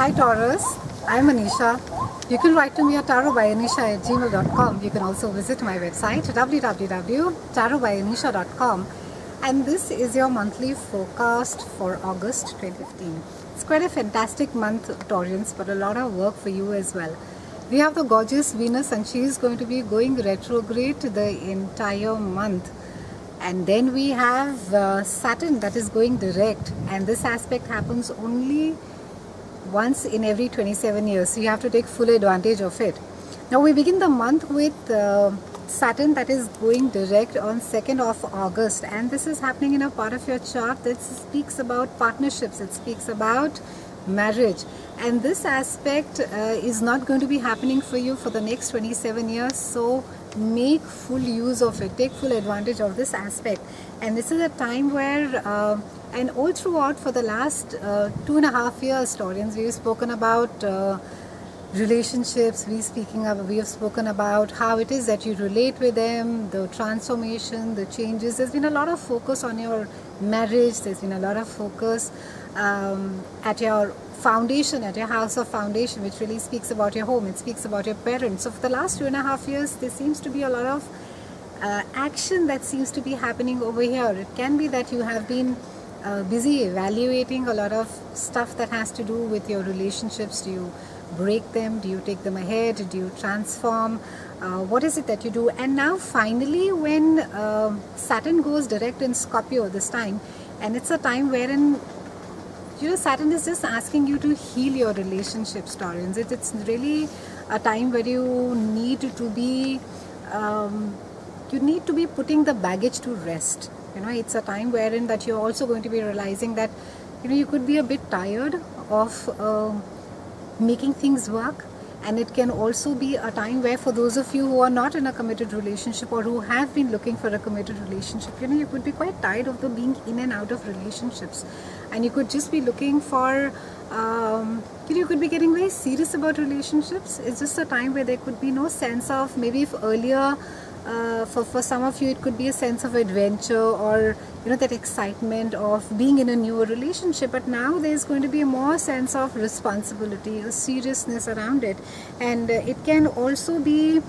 Hi Taurus, I'm Anisha. You can write to me at tarotbyanisha at gmail.com. You can also visit my website www.tarotbyanisha.com and this is your monthly forecast for August 2015. It's quite a fantastic month Taurians but a lot of work for you as well. We have the gorgeous Venus and she is going to be going retrograde the entire month and then we have uh, Saturn that is going direct and this aspect happens only once in every 27 years so you have to take full advantage of it. Now we begin the month with uh, Saturn that is going direct on 2nd of August and this is happening in a part of your chart that speaks about partnerships. It speaks about marriage. And this aspect uh, is not going to be happening for you for the next 27 years so make full use of it. Take full advantage of this aspect. And this is a time where uh, and all throughout for the last uh, two and a half years Taurians we've spoken about uh, relationships we speaking of we have spoken about how it is that you relate with them the transformation the changes. There's been a lot of focus on your marriage. There's been a lot of focus um, at your foundation at your house of foundation which really speaks about your home. It speaks about your parents. So for the last two and a half years there seems to be a lot of uh, action that seems to be happening over here. It can be that you have been uh, busy evaluating a lot of stuff that has to do with your relationships. Do you break them? Do you take them ahead? Do you transform? Uh, what is it that you do? And now finally when uh, Saturn goes direct in Scorpio this time and it's a time wherein you know Saturn is just asking you to heal your relationships Taurans it, it's really a time where you need to be um, you need to be putting the baggage to rest you know it's a time wherein that you're also going to be realizing that you know you could be a bit tired of uh, making things work. And it can also be a time where for those of you who are not in a committed relationship or who have been looking for a committed relationship you know you could be quite tired of the being in and out of relationships. And you could just be looking for um, you know you could be getting very serious about relationships. It's just a time where there could be no sense of maybe if earlier uh, for, for some of you it could be a sense of adventure or you know that excitement of being in a new relationship. But now there's going to be a more sense of responsibility a seriousness around it. And uh, it can also be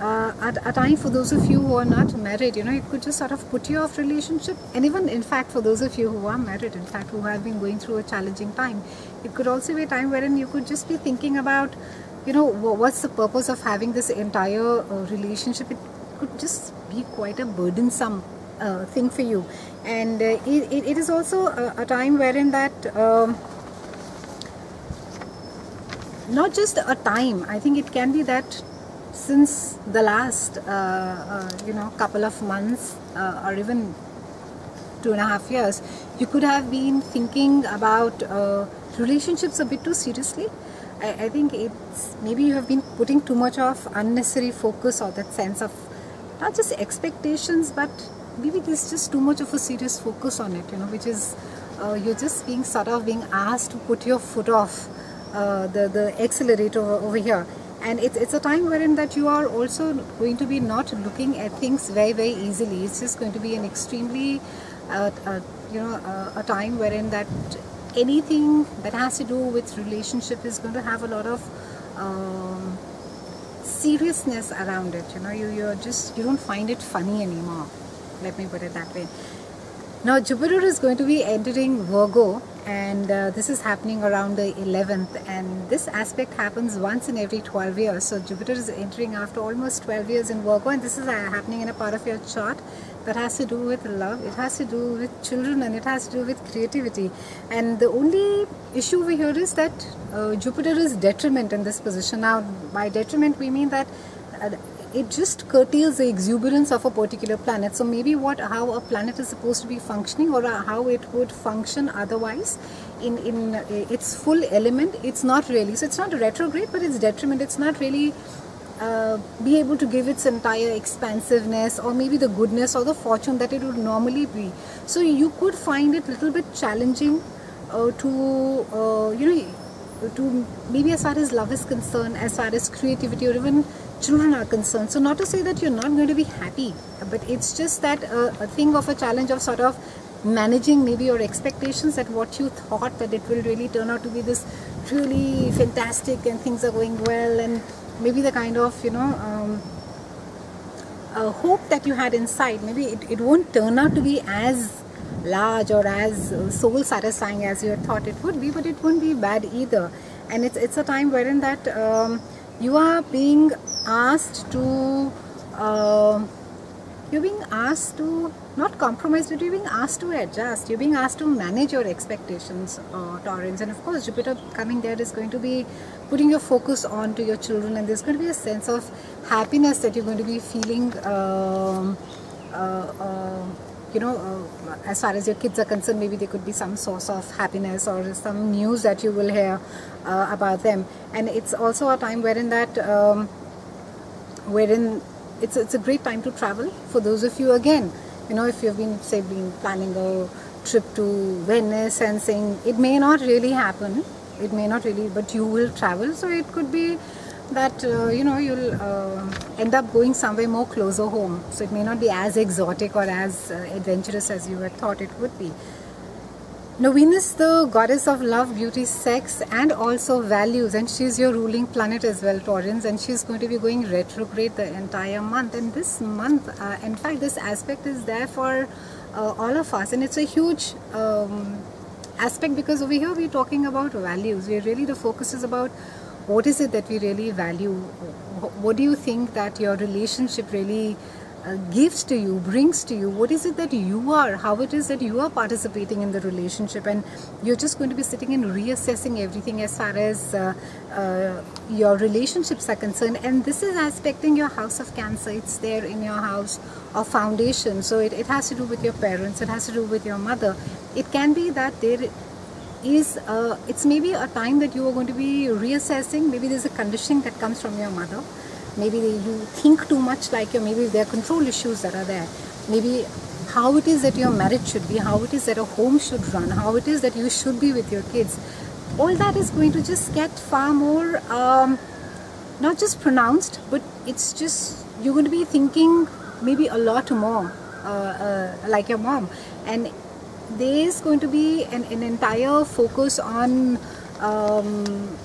uh, a time for those of you who are not married. You know it could just sort of put you off relationship. And even in fact for those of you who are married in fact who have been going through a challenging time it could also be a time wherein you could just be thinking about you know what's the purpose of having this entire uh, relationship? It could just be quite a burdensome uh, thing for you. And uh, it, it is also a, a, time wherein that um, not just a time I think it can be that since the last uh, uh, you know couple of months uh, or even two and a half years you could have been thinking about uh, relationships a bit too seriously. I, I, think it's maybe you have been putting too much of unnecessary focus or that sense of not just expectations but maybe there's just too much of a serious focus on it you know which is uh, you're just being sort of being asked to put your foot off uh, the the accelerator over here. And it's, it's a time wherein that you are also going to be not looking at things very very easily. It's just going to be an extremely uh, uh, you know uh, a time wherein that anything that has to do with relationship is going to have a lot of um, seriousness around it you know you, you're just you don't find it funny anymore. Let me put it that way. Now Jupiter is going to be entering Virgo and uh, this is happening around the 11th and this aspect happens once in every 12 years. So Jupiter is entering after almost 12 years in Virgo. And this is uh, happening in a part of your chart that has to do with love. It has to do with children and it has to do with creativity. And the only issue over here is that uh, Jupiter is detriment in this position. Now by detriment we mean that uh, it just curtails the exuberance of a particular planet. So maybe what how a planet is supposed to be functioning or how it would function otherwise in in uh, its full element it's not really. So it's not retrograde but it's detriment. It's not really uh, be able to give its entire expansiveness or maybe the goodness or the fortune that it would normally be. So you could find it a little bit challenging uh, to uh, you know to maybe as far as love is concerned as far as creativity or even children are concerned. So not to say that you're not going to be happy, but it's just that a, a thing of a challenge of sort of managing maybe your expectations that what you thought that it will really turn out to be this really fantastic and things are going well and maybe the kind of you know um, uh, hope that you had inside maybe it, it won't turn out to be as large or as soul satisfying as you had thought it would be but it wouldn't be bad either. And it's it's a time wherein that um, you are being asked to uh, you're being asked to not compromise but you're being asked to adjust. You're being asked to manage your expectations uh, and of course Jupiter coming there is going to be putting your focus on to your children and there's going to be a sense of happiness that you're going to be feeling um, uh, uh, you know, uh, as far as your kids are concerned, maybe there could be some source of happiness or some news that you will hear uh, about them. And it's also a time wherein that, um, wherein it's it's a great time to travel for those of you again. You know, if you've been say been planning a trip to Venice and saying it may not really happen, it may not really, but you will travel. So it could be that uh, you know you'll uh, end up going somewhere more closer home. So it may not be as exotic or as uh, adventurous as you had thought it would be. Now Venus the goddess of love beauty sex and also values and she's your ruling planet as well Taurans and she's going to be going retrograde the entire month. And this month uh, in fact this aspect is there for uh, all of us. And it's a huge um, aspect because over here we're talking about values. We're really the focus is about what is it that we really value? What do you think that your relationship really uh, gives to you, brings to you? What is it that you are? How it is that you are participating in the relationship? And you're just going to be sitting and reassessing everything as far as uh, uh, your relationships are concerned. And this is aspecting your house of Cancer. It's there in your house of foundation. So it, it has to do with your parents. It has to do with your mother. It can be that there is uh, it's maybe a time that you are going to be reassessing. Maybe there's a conditioning that comes from your mother. Maybe you think too much like you maybe there are control issues that are there. Maybe how it is that your marriage should be how it is that a home should run how it is that you should be with your kids. All that is going to just get far more um, not just pronounced but it's just you're going to be thinking maybe a lot more uh, uh, like your mom. And there is going to be an, an entire focus on um,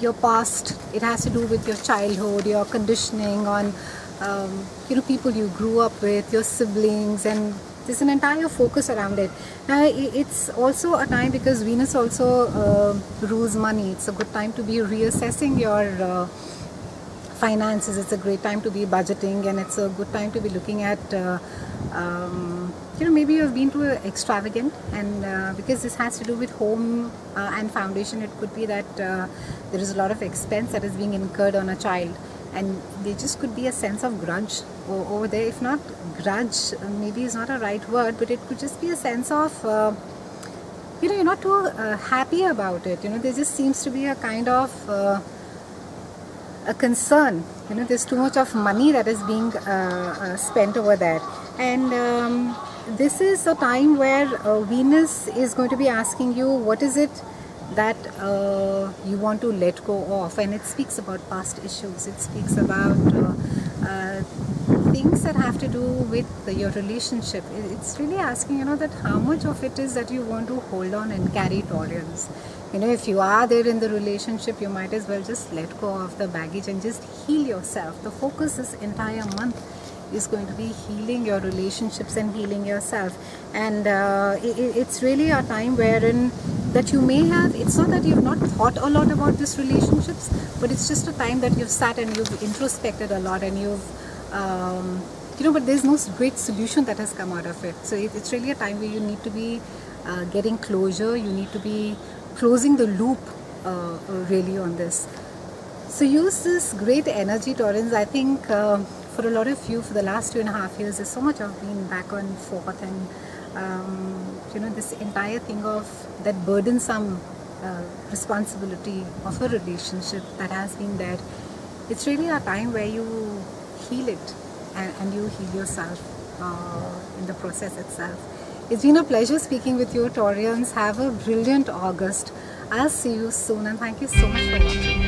your past. It has to do with your childhood, your conditioning, on um, you know people you grew up with, your siblings, and there's an entire focus around it. Now it's also a time because Venus also uh, rules money. It's a good time to be reassessing your uh, finances. It's a great time to be budgeting, and it's a good time to be looking at. Uh, um, you know maybe you've been to extravagant and uh, because this has to do with home uh, and foundation it could be that uh, there is a lot of expense that is being incurred on a child. And there just could be a sense of grudge over there. If not grudge maybe is not a right word but it could just be a sense of uh, you know you're not too uh, happy about it. You know there just seems to be a kind of uh, a concern. You know there's too much of money that is being spent over there. And um, this is a time where uh, Venus is going to be asking you what is it that uh, you want to let go of? And it speaks about past issues. It speaks about uh, uh things that have to do with your relationship. It's really asking you know that how much of it is that you want to hold on and carry tolerance. You know if you are there in the relationship you might as well just let go of the baggage and just heal yourself. The focus this entire month is going to be healing your relationships and healing yourself. And uh, it, it's really a time wherein that you may have it's not that you've not thought a lot about these relationships but it's just a time that you've sat and you've introspected a lot and you've um, you know but there's no great solution that has come out of it. So it, it's really a time where you need to be uh, getting closure. You need to be closing the loop uh, really on this. So use this great energy Taurans I think uh, for a lot of you for the last two and a half years there's so much of being back and forth and um, you know this entire thing of that burdensome uh, responsibility of a relationship that has been there. It's really a time where you heal it and, and you heal yourself uh, in the process itself. It's been a pleasure speaking with you Taurians have a brilliant August. I'll see you soon and thank you so much for watching